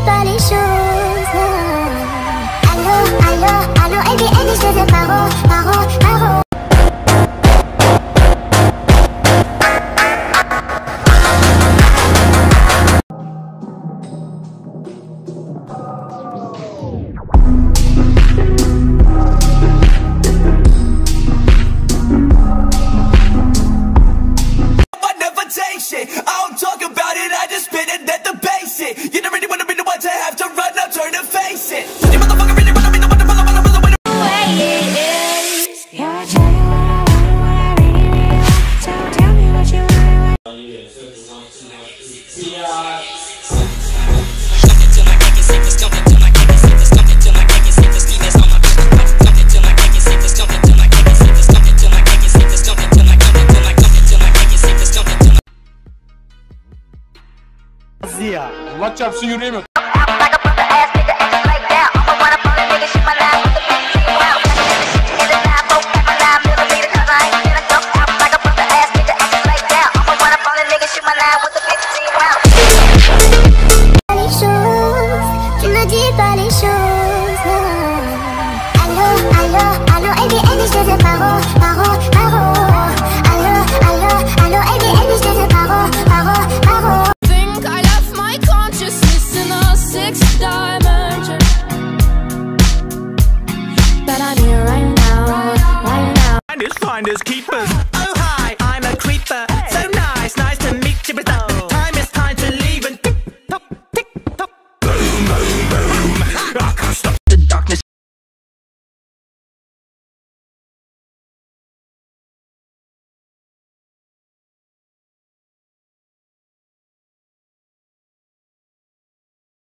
断离树。Ziya. Allah çarpsın yürüyemiyor. finders, finders, keepers.